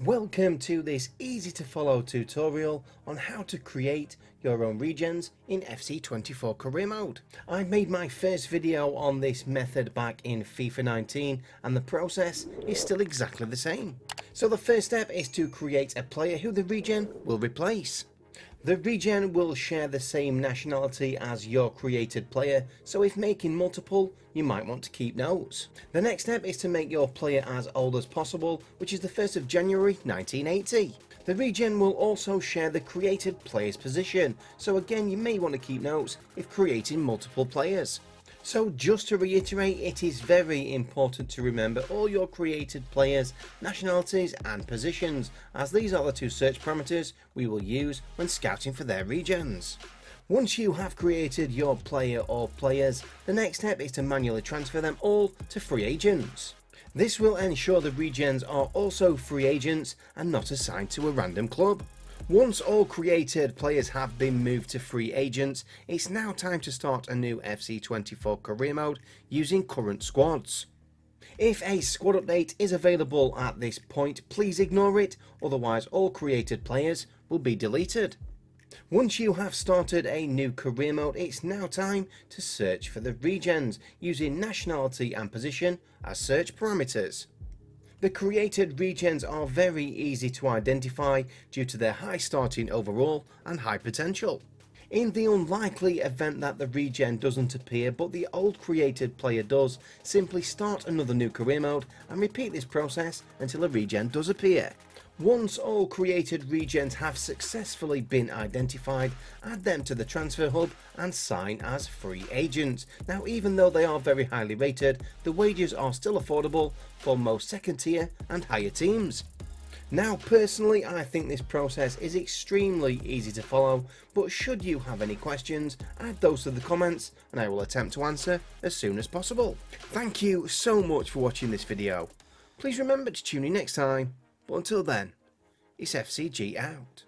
Welcome to this easy to follow tutorial on how to create your own regens in FC24 career mode. I made my first video on this method back in FIFA 19 and the process is still exactly the same. So the first step is to create a player who the regen will replace. The regen will share the same nationality as your created player, so if making multiple, you might want to keep notes. The next step is to make your player as old as possible, which is the 1st of January 1980. The regen will also share the created player's position, so again you may want to keep notes if creating multiple players. So just to reiterate, it is very important to remember all your created players, nationalities and positions, as these are the two search parameters we will use when scouting for their regens. Once you have created your player or players, the next step is to manually transfer them all to free agents. This will ensure the regens are also free agents and not assigned to a random club. Once all created players have been moved to free agents, it's now time to start a new FC24 career mode using current squads. If a squad update is available at this point, please ignore it, otherwise all created players will be deleted. Once you have started a new career mode, it's now time to search for the regens using nationality and position as search parameters. The created regens are very easy to identify due to their high starting overall and high potential. In the unlikely event that the regen doesn't appear but the old created player does, simply start another new career mode and repeat this process until a regen does appear. Once all created regens have successfully been identified, add them to the transfer hub and sign as free agents. Now even though they are very highly rated, the wages are still affordable for most second tier and higher teams. Now personally I think this process is extremely easy to follow but should you have any questions add those to the comments and I will attempt to answer as soon as possible. Thank you so much for watching this video. Please remember to tune in next time but until then, it's FCG out.